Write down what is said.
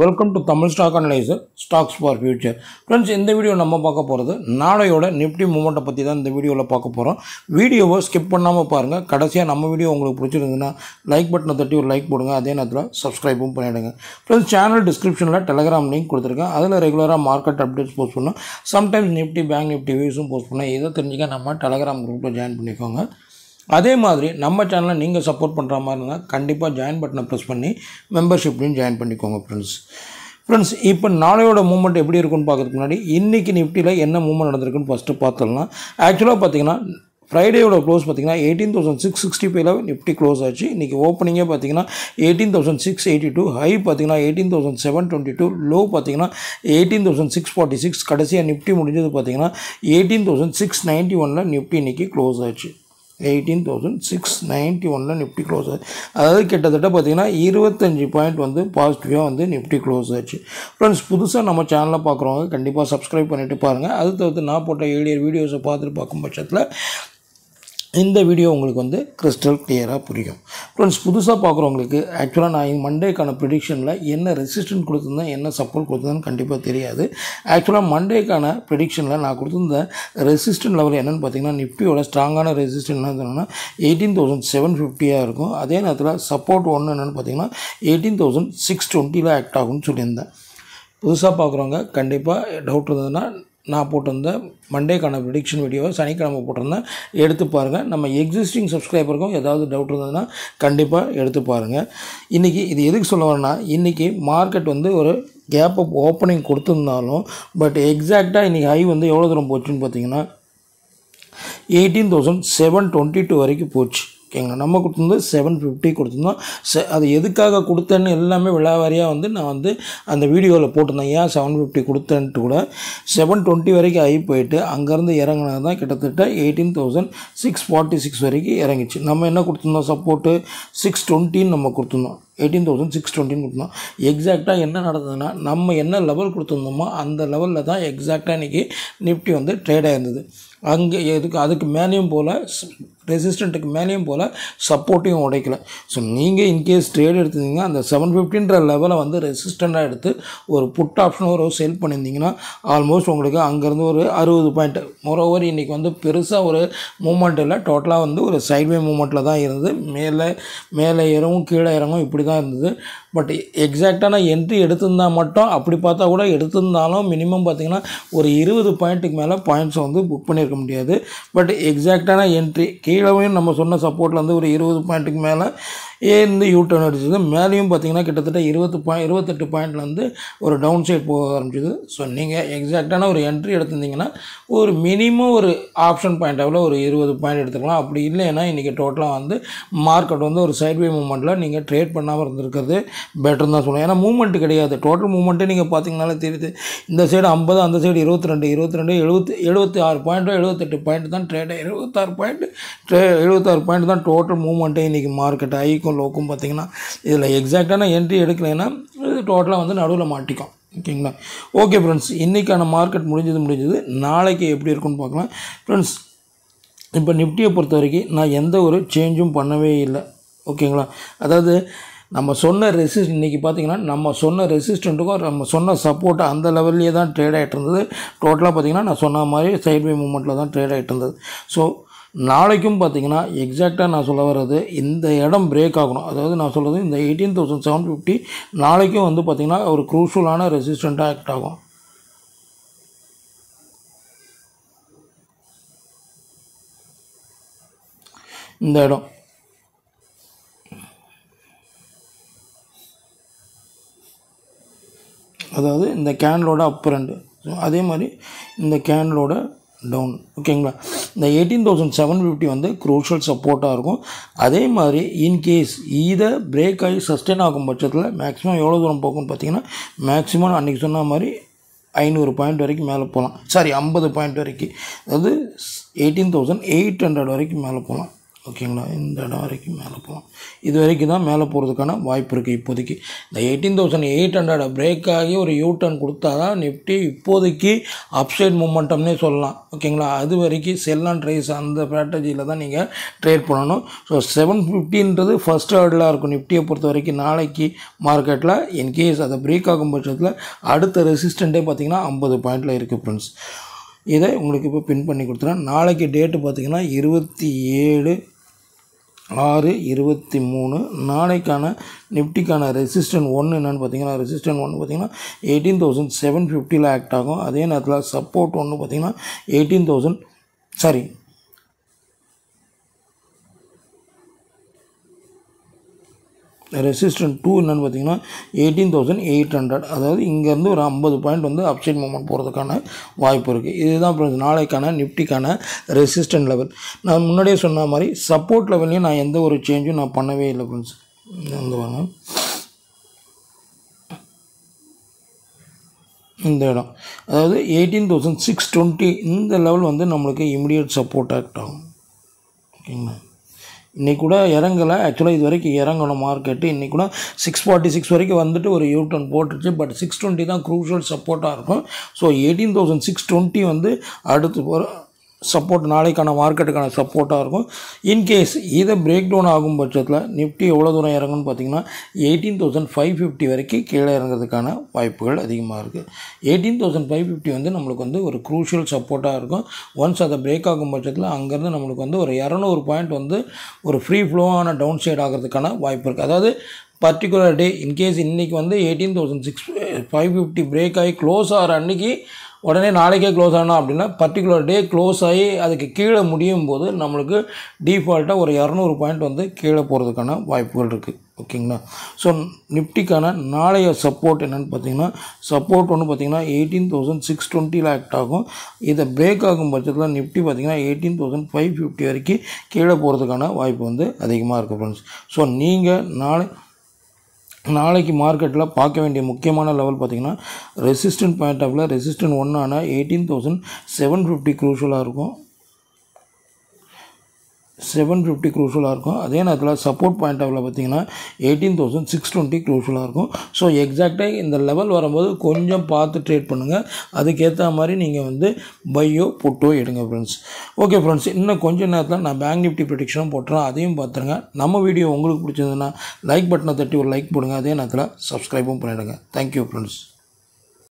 Welcome to Tamil stock analyser stocks for future friends இந்த video நம்ம பார்க்க போகிறது நாளையோட நிஃப்டி மூமெண்ட்டை பற்றி தான் இந்த வீடியோவில் பார்க்க போகிறோம் வீடியோவை ஸ்கிப் பண்ணாமல் பாருங்கள் கடைசியாக நம்ம வீடியோ உங்களுக்கு பிடிச்சிருந்ததுன்னா லைக் பட்டனை தட்டி ஒரு லைக் போடுங்க. அதே நேரத்தில் சப்ஸ்கிரைபும் பண்ணிவிடுங்க ஃப்ரெண்ட்ஸ் சேனல் டிஸ்கிரிப்ஷனில் டெலகிராம் லிங்க் கொடுத்துருக்கேன். அதில் ரெகுலராக மார்க்கெட் அப்டேட்ஸ் போஸ்ட் பண்ணோம். சம்டைம்ஸ் நிஃப்டி பேங்க் நிஃப்டி வியூஸும் போஸ்ட் பண்ணேன் இதை தெரிஞ்சுக்க நம்ம டெலகிராம் குரூப்பில் ஜாயின் பண்ணிக்கோங்க. அதே மாதிரி நம்ம சேனலை நீங்கள் சப்போர்ட் பண்ணுற மாதிரி இருந்தால் கண்டிப்பாக ஜாயின் பட்டனை ப்ரெஸ் பண்ணி மெம்பர்ஷிப்லையும் ஜாயின் பண்ணிக்கோங்க ஃப்ரெண்ட்ஸ் ஃப்ரெண்ட்ஸ் இப்போ நாளையோட மூமெண்ட் எப்படி இருக்குன்னு பார்க்கறதுக்கு முன்னாடி இன்றைக்கி நிஃப்டியில் என்ன மூமெண்ட் நடந்திருக்குன்னு ஃபஸ்ட்டு பார்த்துடலாம். ஆக்சுவலாக பார்த்தீங்கன்னா ஃப்ரைடேயோட க்ளோஸ் பார்த்தீங்கன்னா எயிட்டீன் தௌசண்ட் சிக்ஸ் சிக்ஸ்டி ஃபைவ்ல நிஃப்டி க்ளோஸ் ஆச்சு. இன்றைக்கி ஓப்பனிங்கே பார்த்தீங்கன்னா eighteen thousand six eighty two high பார்த்தீங்கன்னா eighteen thousand seven twenty two low பார்த்தீங்கன்னா eighteen thousand six forty six கடைசியாக நிஃப்டி முடிஞ்சது பார்த்தீங்கன்னா எயிட்டீன் தௌசண்ட் சிக்ஸ் நைன்ட்டி ஒனில் நிஃப்டி இன்றைக்கி க்ளோஸ் ஆச்சு. எயிட்டீன் தௌசண்ட் சிக்ஸ் நைன்ட்டி ஒனில் நிஃப்டி க்ளோஸ் ஆச்சு. அதாவது கிட்டத்தட்ட பார்த்தீங்கன்னா இருபத்தஞ்சி பாயிண்ட் வந்து பாசிட்டிவாக வந்து நிஃப்டி க்ளோஸ் ஆச்சு. ஃப்ரெண்ட்ஸ் புதுசாக நம்ம சேனலில் பார்க்குறவங்க கண்டிப்பாக சப்ஸ்கிரைப் பண்ணிவிட்டு பாருங்கள் அது தவிர்த்து நான் போட்ட ஏழியர் வீடியோஸை பார்த்துட்டு பார்க்கும் பட்சத்தில் இந்த வீடியோ உங்களுக்கு வந்து கிறிஸ்டல் கிளியராக புரியும். ஃப்ரெண்ட்ஸ் புதுசாக பார்க்குறவங்களுக்கு ஆக்சுவலாக நான் மண்டேக்கான ப்ரிடிக்ஷனில் என்ன ரெசிஸ்டன்ட் கொடுத்துருந்தேன் என்ன சப்போர்ட் கொடுத்தேன்னு கண்டிப்பாக தெரியாது. ஆக்சுவலாக மண்டேக்கான ப்ரிடிக்ஷனில் நான் கொடுத்துருந்த ரெசிஸ்டன்ட் லெவல் என்னென்னு பார்த்தீங்கன்னா நிஃப்டியோட ஸ்ட்ராங்கான ரெசிஸ்டன்ட் என்ன சொன்னால் எயிட்டீன் தௌசண்ட் செவன் ஃபிஃப்டியாக இருக்கும். அதே நேரத்தில் சப்போர்ட் ஒன்று என்னென்னு பார்த்தீங்கன்னா எயிட்டீன் தௌசண்ட் சிக்ஸ் டுவெண்ட்டியில் ஆக்ட் ஆகும்னு சொல்லியிருந்தேன். புதுசாக பார்க்குறவங்க கண்டிப்பாக டவுட் இருந்ததுன்னா நான் போட்டிருந்தேன் மண்டேக்கான ப்ரிடிக்ஷன் வீடியோவை சனிக்கிழமை போட்டிருந்தேன் எடுத்து பாருங்கள் நம்ம எக்ஸிஸ்டிங் சப்ஸ்கிரைபருக்கும் ஏதாவது டவுட் இருந்ததுன்னா கண்டிப்பாக எடுத்து பாருங்கள் இன்றைக்கி இது எதுக்கு சொல்ல வரேன்னா இன்றைக்கி மார்க்கெட் வந்து ஒரு கேப் அப் ஓப்பனிங் கொடுத்துருந்தாலும் பட் எக்ஸாக்டாக இன்றைக்கி ஹை வந்து எவ்வளோ தூரம் போச்சுன்னு பார்த்தீங்கன்னா eighteen thousand seven twenty two வரைக்கும் போச்சு. ஓகேங்களா நம்ம கொடுத்துருந்தது செவன் ஃபிஃப்டி கொடுத்துருந்தோம். செ அது எதுக்காக கொடுத்தேன்னு எல்லாமே விழாவாரியாக வந்து நான் வந்து அந்த வீடியோவில் போட்டிருந்தேன். ஏன் செவன் ஃபிஃப்டி கொடுத்தேன்ட்டு கூட செவன் டுவெண்ட்டி வரைக்கும் ஆகி போயிட்டு அங்கேருந்து இறங்கினது தான் கிட்டத்தட்ட eighteen thousand six forty six வரைக்கும் இறங்கிச்சு. நம்ம என்ன கொடுத்துருந்தோம்? சப்போர்ட்டு சிக்ஸ் டுவெண்ட்டின்னு நம்ம கொடுத்துருந்தோம். எயிட்டீன் தௌசண்ட் சிக்ஸ் டுவெண்ட்டின்னு கொடுத்தோம். எக்ஸாக்டாக என்ன நடந்ததுன்னா நம்ம என்ன லெவல் கொடுத்துருந்தோமோ அந்த லெவலில் தான் எக்ஸாக்டாக இன்றைக்கி நிஃப்டி வந்து ட்ரேடாக இருந்தது அங்கே எதுக்கு அதுக்கு மேலேயும் போல் ரெசிஸ்டண்ட்டுக்கு மேலேயும் போல் சப்போர்ட்டையும் உடைக்கல. ஸோ நீங்கள் இன்கேஸ் ட்ரேட் எடுத்திருந்தீங்கன்னா அந்த செவன் ஃபிஃப்டின்ற லெவலை வந்து ரெசிஸ்டண்ட்டாக எடுத்து ஒரு புட் ஆப்ஷன் ஒரு செல் பண்ணியிருந்தீங்கன்னா ஆல்மோஸ்ட் உங்களுக்கு அங்கேருந்து ஒரு அறுபது பாயிண்ட் மொரோவர் இன்றைக்கி வந்து பெருசாக ஒரு மூமெண்ட் இல்லை டோட்டலாக வந்து ஒரு சைட்வே மூமெண்ட்டில் தான் இருந்தது. மேலே மேலே இறங்கும் கீழே இறங்கும் இப்படி தான் இருந்தது பட் எக்ஸாக்டான என்ட்ரி எடுத்திருந்தால் மட்டும் அப்படி பார்த்தா கூட எடுத்திருந்தாலும் மினிமம் பார்த்திங்கன்னா ஒரு இருபது பாயிண்ட்டுக்கு மேலே பாயிண்ட்ஸை வந்து புக் பண்ணியிருக்க முடியாது. பட் எக்ஸாக்டான என்ட்ரி கீழேயும் நம்ம சொன்ன சப்போர்ட்டில் வந்து ஒரு இருபது பாயிண்ட்டுக்கு மேலே ஏந்து யூ டர்ன் அடிச்சது. மேலேயும் பார்த்தீங்கன்னா கிட்டத்தட்ட இருபத்து பாயிண்ட் இருபத்தெட்டு பாயிண்ட்லேருந்து ஒரு டவுன் சைட் போக ஆரம்பிச்சிது. ஸோ நீங்கள் எக்ஸாக்டான ஒரு என்ட்ரி எடுத்திருந்தீங்கன்னா ஒரு மினிமம் ஒரு ஆப்ஷன் பாயிண்ட்டாவில் ஒரு இருபது பாயிண்ட் எடுத்துக்கலாம். அப்படி இல்லைன்னா இன்றைக்கி டோட்டலாக வந்து மார்க்கெட் வந்து ஒரு சைட்வே மூமெண்ட்டில் நீங்கள் ட்ரேட் பண்ணாமல் இருந்திருக்கிறது. பெட்டர்னு தான் சொல்லுவேன். ஏன்னா மூமெண்ட் கிடையாது. டோட்டல் மூமெண்ட்டே நீங்கள் பார்த்தீங்கனாலே தெரியுது. இந்த சைடு ஐம்பது அந்த சைடு இருபத்தி ரெண்டு இருபத்தி ரெண்டு எழுபத்தி எழுபத்தி ஆறு பாயிண்ட்டோ எழுபத்தெட்டு பாயிண்ட் தான் ட்ரேட் எழுபத்தாறு பாயிண்ட் ட்ரே எழுபத்தாறு பாயிண்ட் தான் டோட்டல் மூமெண்ட்டே இன்றைக்கி மார்க்கெட் ஐக்கும் லோக்கும் பார்த்தீங்கன்னா இதில் எக்ஸாக்டான என்ட்ரி எடுக்கலைன்னா இது டோட்டலாக வந்து நடுவில் மாட்டிக்கும். ஓகேங்களா? ஓகே ஃப்ரெண்ட்ஸ் இன்றைக்கான மார்க்கெட் முடிஞ்சது முடிஞ்சது. நாளைக்கு எப்படி இருக்குன்னு பார்க்கலாம். ஃப்ரெண்ட்ஸ் இப்போ நிஃப்டியை பொறுத்த வரைக்கும் நான் எந்த ஒரு சேஞ்சும் பண்ணவே இல்லை. ஓகேங்களா? அதாவது நம்ம சொன்ன ரெசிஸ்ட் இன்றைக்கி பார்த்தீங்கன்னா நம்ம சொன்ன ரெசிஸ்டண்ட்டுக்கும் நம்ம சொன்ன சப்போர்ட் அந்த லெவல்லையே தான் ட்ரேட் ஆகிட்டு இருந்தது. டோட்டலாக பார்த்தீங்கன்னா நான் சொன்ன மாதிரி சைட்வே மூமெண்ட்டில் தான் ட்ரேட் ஆகிட்டு இருந்தது. ஸோ நாளைக்கும் பார்த்தீங்கன்னா எக்ஸாக்டாக நான் சொல்ல வர்றது இந்த இடம் பிரேக் ஆகணும். அதாவது நான் சொல்கிறது இந்த எயிட்டீன் தௌசண்ட் செவன் ஃபிஃப்டி நாளைக்கும் வந்து பார்த்திங்கன்னா ஒரு க்ரூஷலான ரெசிஸ்டண்ட்டாக ஆக்ட் ஆகும். இந்த இடம். அதாவது இந்த கேண்டலோட அப்பர் ரெண்டு அதே மாதிரி இந்த கேண்டலோட டவுன் ஓகேங்களா இந்த எயிட்டீன் தௌசண்ட் செவன் ஃபிஃப்டி வந்து குரூஷியல் சப்போர்ட்டாக இருக்கும். அதே மாதிரி இன்கேஸ் இதை பிரேக் ஆகி சஸ்டெயின் ஆகும் பட்சத்தில் மேக்ஸிமம் எவ்வளோ தூரம் போகும்னு பார்த்தீங்கன்னா மேக்ஸிமம் அன்றைக்கி சொன்ன மாதிரி ஐநூறு பாயிண்ட் வரைக்கும் மேலே போகலாம். சாரி ஐம்பது பாயிண்ட் வரைக்கும். அதாவது எயிட்டீன் தௌசண்ட் எயிட் ஹண்ட்ரட் வரைக்கும் மேலே போகலாம். ஓகேங்களா? இந்த இடம் வரைக்கும் மேலே போகலாம். இது வரைக்கும் தான் மேலே போகிறதுக்கான வாய்ப்பு இருக்குது இப்போதைக்கு. இந்த eighteen thousand eight hundred break ஆகி ஒரு யூ டர்ன் கொடுத்தா தான் நிஃப்டி இப்போதைக்கு அப்சைட் மூமெண்டம்னே சொல்லலாம். ஓகேங்களா? அது வரைக்கும் செல் அண்ட் ரைஸ் அந்த ஸ்ட்ராட்டஜியில் தான் நீங்கள் ட்ரேட் பண்ணணும். ஸோ செவன் ஃபிஃப்டின்றது ஃபஸ்ட் ஹேர்டலாக இருக்கும் நிஃப்டியை பொறுத்த வரைக்கும். நாளைக்கு மார்க்கெட்டில் இன்கேஸ் அதை பிரேக் ஆகும் பட்சத்தில் அடுத்த ரெசிஸ்டண்ட்டே பார்த்தீங்கன்னா ஐம்பது பாயிண்டில் இருக்குது ஃப்ரெண்ட்ஸ் இதை உங்களுக்கு இப்போ பின் பண்ணி கொடுத்துறேன். நாளைக்கு டேட்டு பார்த்தீங்கன்னா இருபத்தி ஏழு ஆறு இருபத்தி மூணு. நாளைக்கான நிஃப்டிக்கான ரெசிஸ்டன் ஒன்று என்னென்னு பார்த்தீங்கன்னா ரெசிஸ்டன் ஒன்று பார்த்தீங்கன்னா எயிட்டீன் தௌசண்ட் செவன் ஃபிஃப்டியில் ஆக்ட் ஆகும். அதே நேரத்தில் சப்போர்ட் ஒன்று பார்த்தீங்கன்னா eighteen thousand sorry resistance two என்னென்னு பார்த்தீங்கன்னா எயிட்டீன் தௌசண்ட் எயிட் ஹண்ட்ரட். அதாவது இங்கேருந்து ஒரு ஐம்பது பாயிண்ட் வந்து அப்சைட் மூமெண்ட் போகிறதுக்கான வாய்ப்பு இருக்குது இதுதான் நாளைக்கான நிஃப்டிக்கான ரெசிஸ்டன்ட் லெவல் நான் முன்னாடியே சொன்ன மாதிரி சப்போர்ட் லெவல்லையும் நான் எந்த ஒரு சேஞ்சும் நான் பண்ணவே இல்லை ஃப்ரெண்ட்ஸ் வந்து வாங்க இந்த இடம். அதாவது எயிட்டீன் தௌசண்ட் சிக்ஸ் டுவெண்ட்டி இந்த லெவல் வந்து நம்மளுக்கு இமிடியட் சப்போர்ட் ஆக்ட் ஆகும். ஓகேங்களா? இன்றைக்கி கூட இறங்கலை. ஆக்சுவலாக இது வரைக்கும் இறங்கணும் மார்க்கெட்டு இன்றைக்கி கூட சிக்ஸ் ஃபார்ட்டி சிக்ஸ் வரைக்கும் வந்துட்டு ஒரு யூ டர்ன் போட்டுருச்சு. பட் சிக்ஸ் டுவெண்ட்டி தான் க்ரூஷியல் சப்போர்ட்டாக இருக்கும். So eighteen thousand six twenty வந்து அடுத்து ஒரு சப்போர்ட் நாளைக்கான மார்க்கெட்டுக்கான சப்போர்ட்டாக இருக்கும். இன்கேஸ் இதை பிரேக் டவுன் ஆகும் பட்சத்தில் நிஃப்டி எவ்வளோ தூரம் இறங்குன்னு பார்த்தீங்கன்னா எயிட்டீன் தௌசண்ட் ஃபைவ் ஃபிஃப்டி வரைக்கும் கீழே இறங்குறதுக்கான வாய்ப்புகள் அதிகமாக இருக்குது எயிட்டீன் தௌசண்ட் ஃபைவ் ஃபிஃப்டி வந்து நம்மளுக்கு வந்து ஒரு க்ரூஷியல் சப்போர்ட்டாக இருக்கும். ஒன்ஸ் அதை பிரேக் ஆகும் பட்சத்தில் அங்கேருந்து நம்மளுக்கு வந்து ஒரு இரநூறு பாயிண்ட் வந்து ஒரு ஃப்ரீ ஃப்ளோவான டவுன் சைட் ஆகிறதுக்கான வாய்ப்பு இருக்குது அதாவது பர்டிகுலர் டே இன்கேஸ் இன்றைக்கி வந்து eighteen thousand six five fifty break ஆகி க்ளோஸ் ஆகிற அன்றைக்கி உடனே நாளைக்கே க்ளோஸ் ஆனோம் அப்படின்னா பர்டிகுலர் டே க்ளோஸ் ஆகி அதுக்கு கீழே முடியும் போது நம்மளுக்கு டிஃபால்ட்டாக ஒரு இரநூறு பாயிண்ட் வந்து கீழே போகிறதுக்கான வாய்ப்புகள் இருக்குது ஓகேங்களா ஸோ நிஃப்டிக்கான நாளைய சப்போர்ட் என்னென்னு பார்த்தீங்கன்னா சப்போர்ட் ஒன்று பார்த்தீங்கன்னா எயிட்டீன் தௌசண்ட் சிக்ஸ் டுவெண்ட்டியில் ஆக்ட் ஆகும். இதை பிரேக் ஆகும் பட்சத்தில் நிஃப்டி பார்த்தீங்கன்னா எயிட்டீன் தௌசண்ட் ஃபைவ் ஃபிஃப்டி வரைக்கும் கீழே போகிறதுக்கான வாய்ப்பு வந்து அதிகமாக இருக்குது ஃப்ரெண்ட்ஸ் ஸோ நீங்கள் நாளை நாளைக்கு மார்க்கெட்டில் பார்க்க வேண்டிய முக்கியமான லெவல் பார்த்திங்கன்னா ரெசிஸ்டன்ட் பாயிண்ட் ஆஃப்ல ரெசிஸ்டன்ட் ஒன்னான எயிட்டீன் தௌசண்ட் செவன் ஃபிஃப்டி க்ரூஷலாக இருக்கும். செவன் ஃபிஃப்டி க்ரூஷலாக இருக்கும். அதே நேரத்தில் சப்போர்ட் பாயிண்ட் ஆஃப்ல பார்த்தீங்கன்னா எயிட்டீன் தௌசண்ட் சிக்ஸ் டுவெண்ட்டி க்ரூஷலாக இருக்கும். ஸோ எக்ஸாக்டாக இந்த லெவல் வரும்போது கொஞ்சம் பார்த்து ட்ரேட் பண்ணுங்கள் அதுக்கேற்ற மாதிரி நீங்கள் வந்து பையோ புட்டோ எடுங்க ஃப்ரெண்ட்ஸ் ஓகே ஃப்ரெண்ட்ஸ் இன்னும் கொஞ்சம் நேரத்தில் நான் பேங்க் நிஃப்டி ப்ரொடிக்ஷனும் போட்டுறேன். அதையும் பார்த்துருங்க. நம்ம வீடியோ உங்களுக்கு பிடிச்சிருந்ததுன்னா லைக் பட்டனை தட்டி ஒரு லைக் போடுங்க. அதே நேரத்தில் சப்ஸ்கிரைபும் பண்ணிவிடுங்க தேங்க்யூ ஃப்ரெண்ட்ஸ்